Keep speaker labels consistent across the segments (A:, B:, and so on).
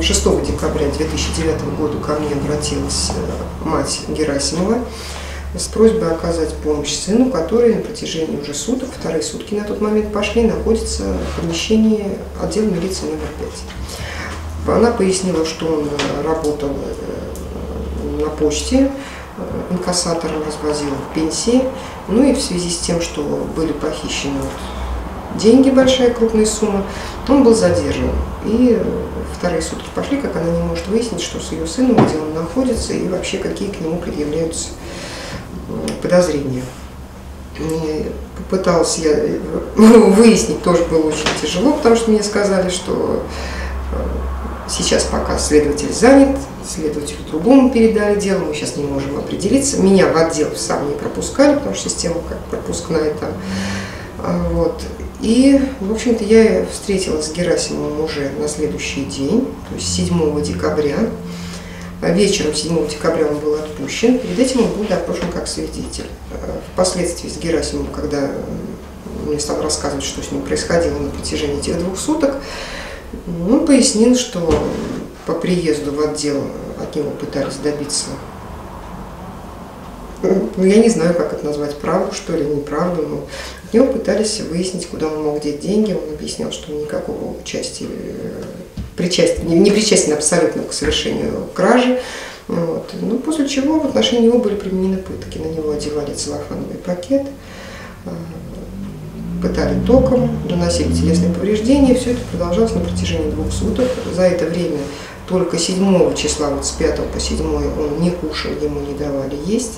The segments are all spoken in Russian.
A: 6 декабря 2009 года ко мне обратилась э, мать Герасимова с просьбой оказать помощь сыну, который на протяжении уже суток, вторые сутки на тот момент пошли, находится в помещении отдела милиции номер 5. Она пояснила, что он работал на почте, инкассатором развозил пенсии, ну и в связи с тем, что были похищены деньги, большая крупная сумма, он был задержан. И вторые сутки пошли, как она не может выяснить, что с ее сыном, где он находится, и вообще какие к нему предъявляются подозрения. И попыталась я выяснить, тоже было очень тяжело, потому что мне сказали, что э, сейчас пока следователь занят, следователю другому передали дело, мы сейчас не можем определиться. Меня в отдел сам не пропускали, потому что система как пропускная там. А, вот. И, в общем-то, я встретилась с Герасимовым уже на следующий день, то есть 7 декабря. Вечером 7 декабря он был отпущен, перед этим он был допрошен как свидетель. Впоследствии с Герасимовым, когда мне стал рассказывать, что с ним происходило на протяжении этих двух суток, он пояснил, что по приезду в отдел от него пытались добиться ну, я не знаю, как это назвать, правду, что ли, неправду, но него пытались выяснить, куда он мог деть деньги. Он объяснял, что никакого участия, причастия, не, не причастен абсолютно к совершению кражи. Вот. Ну, после чего в отношении него были применены пытки. На него одевали целлофановый пакет, а, пытали током, наносили телесные повреждения. Все это продолжалось на протяжении двух суток. За это время только 7 числа, вот с 5 по 7 он не кушал, ему не давали есть.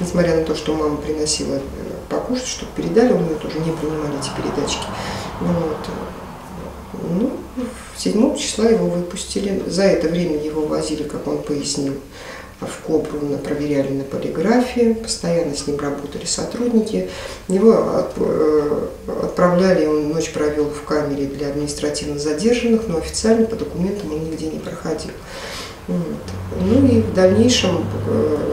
A: Несмотря на то, что мама приносила э, покушать, чтобы передали, у нее тоже не принимали эти передачки. Ну вот. Ну, 7 числа его выпустили. За это время его возили, как он пояснил, в Кобру проверяли на полиграфии, постоянно с ним работали сотрудники. Его э, отправляли, он ночь провел в камере для административно задержанных, но официально по документам он нигде не проходил. Вот. Ну и в дальнейшем,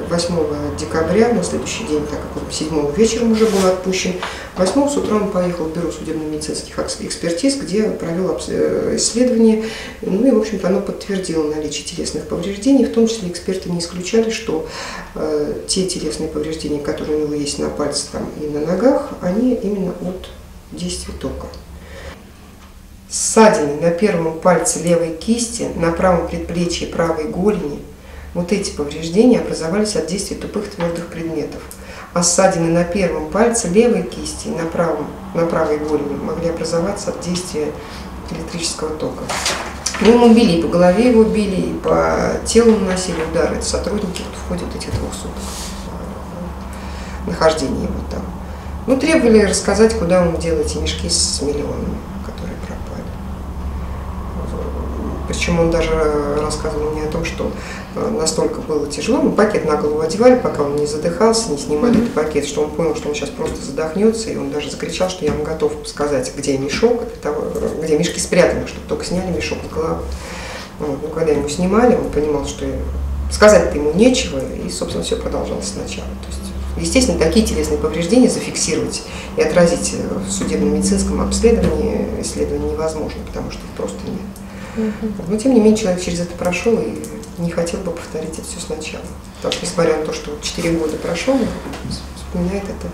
A: 8 э, декабря, на следующий день, так как он 7 вечером уже был отпущен, 8 с утра он поехал в бюро судебно-медицинских экспертиз, где провел э, исследование, ну и, в общем-то, оно подтвердило наличие телесных повреждений, в том числе эксперты не исключали, что э, те телесные повреждения, которые у него есть на пальцах там, и на ногах, они именно от действия тока. Ссадины на первом пальце левой кисти, на правом предплечье правой голени, вот эти повреждения образовались от действия тупых твердых предметов. А ссадины на первом пальце левой кисти и на, правом, на правой голени могли образоваться от действия электрического тока. Ну, ему били, по голове его били, и по телу наносили удары. Это сотрудники вот, в ходе вот этих двух суток нахождения его там. Ну, требовали рассказать, куда он делает эти мешки с миллионами. Причем он даже рассказывал мне о том, что э, настолько было тяжело, мы пакет на голову одевали, пока он не задыхался, не снимали mm-hmm. этот пакет, что он понял, что он сейчас просто задохнется, и он даже закричал, что я ему готов сказать, где мешок, того, где мешки спрятаны, чтобы только сняли мешок с головы. Вот. Ну, когда ему снимали, он понимал, что сказать-то ему нечего, и, собственно, все продолжалось сначала. То есть, естественно, такие телесные повреждения зафиксировать и отразить в судебно-медицинском обследовании, исследовании невозможно, потому что их просто нет. Но тем не менее человек через это прошел и не хотел бы повторить это все сначала. Что, несмотря на то, что 4 года прошел, вспоминает это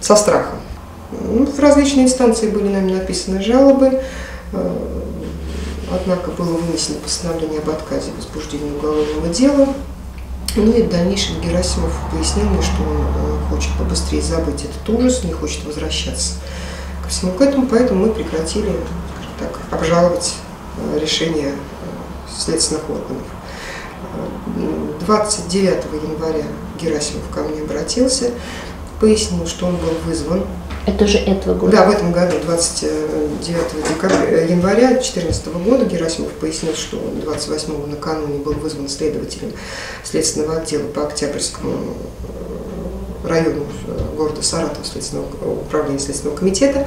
A: со страхом. Ну, в различные инстанции были нами написаны жалобы, э, однако было вынесено постановление об отказе в возбуждении уголовного дела. Ну и в дальнейшем Герасимов пояснил мне, что он хочет побыстрее забыть этот ужас, не хочет возвращаться ко всему к этому, поэтому мы прекратили так, обжаловать э, решение э, следственных органов. 29 января Герасимов ко мне обратился, пояснил, что он был вызван.
B: Это же этого года?
A: Да, в этом году, 29 декабря, э, января 2014 года Герасимов пояснил, что 28 накануне был вызван следователем следственного отдела по Октябрьскому району города Саратова Следственного управления Следственного комитета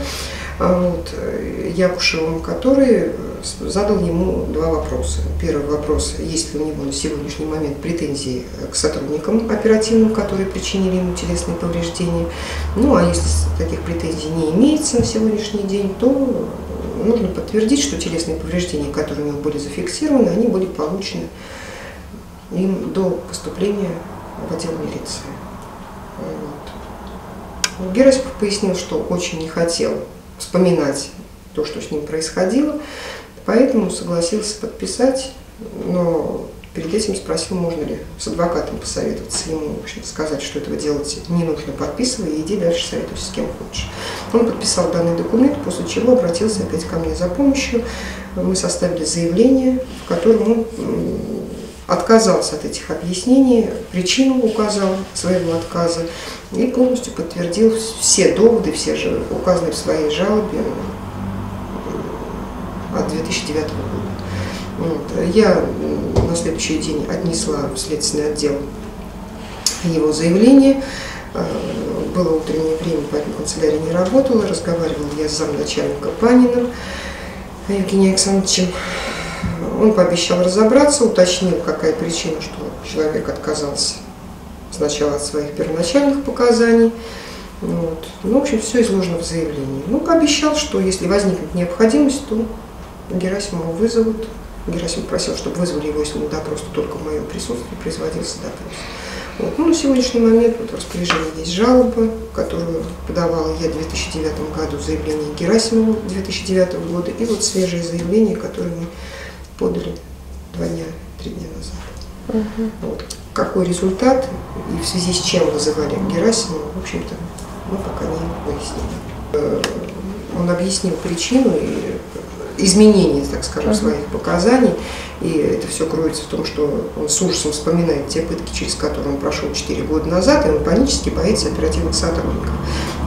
A: а вот, э, Якушевым, который задал ему два вопроса. Первый вопрос, есть ли у него на сегодняшний момент претензии к сотрудникам оперативным, которые причинили ему телесные повреждения. Ну, а если таких претензий не имеется на сегодняшний день, то нужно подтвердить, что телесные повреждения, которые у него были зафиксированы, они были получены им до поступления в отдел милиции. Вот. Герасимов пояснил, что очень не хотел вспоминать то, что с ним происходило, поэтому согласился подписать, но перед этим спросил, можно ли с адвокатом посоветоваться ему, в общем, сказать, что этого делать не нужно, подписывай иди дальше советуйся с кем хочешь. Он подписал данный документ, после чего обратился опять ко мне за помощью. Мы составили заявление, в котором он отказался от этих объяснений, причину указал своего отказа и полностью подтвердил все доводы, все же указанные в своей жалобе от 2009 года. Вот. Я на следующий день отнесла в следственный отдел его заявление. Э, было утреннее время, поэтому канцелярия не работала. Разговаривала я с замначальника Паниным Евгением Александровичем. Он пообещал разобраться, уточнил, какая причина, что человек отказался сначала от своих первоначальных показаний. Вот. Ну, в общем, все изложено в заявлении. Ну, пообещал, что если возникнет необходимость, то Герасимова вызовут. Герасимов просил, чтобы вызвали его, если на допрос, то только в моем присутствии производился допрос. Вот. Ну, на сегодняшний момент вот в распоряжении есть жалоба, которую подавала я в 2009 году, заявление Герасимова 2009 года, и вот свежее заявление, которое мы подали два дня, три дня назад. Угу. Вот. Какой результат и в связи с чем вызывали Герасимова, в общем-то, мы пока не выяснили. Э, он объяснил причину и изменение, так скажем, своих показаний. И это все кроется в том, что он с ужасом вспоминает те пытки, через которые он прошел 4 года назад, и он панически боится оперативных сотрудников.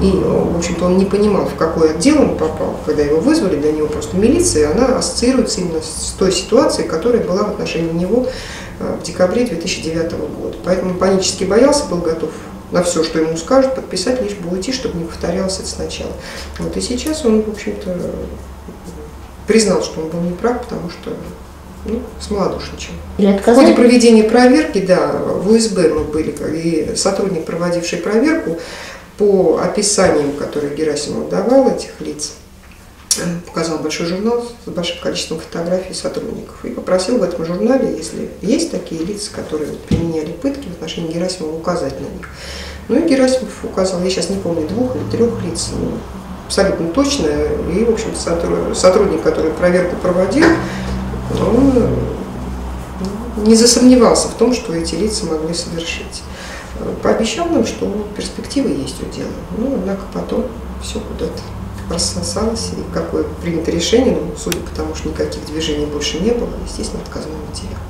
A: И, в общем-то, он не понимал, в какой отдел он попал, когда его вызвали, для него просто милиция, она ассоциируется именно с той ситуацией, которая была в отношении него э, в декабре 2009 года. Поэтому он панически боялся, был готов на все, что ему скажут, подписать, лишь бы уйти, чтобы не повторялось это сначала. Вот и сейчас он, в общем-то, признал, что он был неправ, потому что ну, смолодушничал. В ходе проведения проверки, да, в УСБ мы были, и сотрудник, проводивший проверку, по описаниям, которые Герасимов давал этих лиц, показал большой журнал с большим количеством фотографий сотрудников и попросил в этом журнале, если есть такие лица, которые применяли пытки в отношении Герасимова, указать на них. Ну и Герасимов указал, я сейчас не помню, двух или трех лиц, но абсолютно точно. И, в общем сотрудник, который проверку проводил, он ну, не засомневался в том, что эти лица могли совершить. Пообещал нам, что перспективы есть у дела. Ну, однако потом все куда-то рассосалось, и какое принято решение, ну, судя по тому, что никаких движений больше не было, естественно, отказной материал.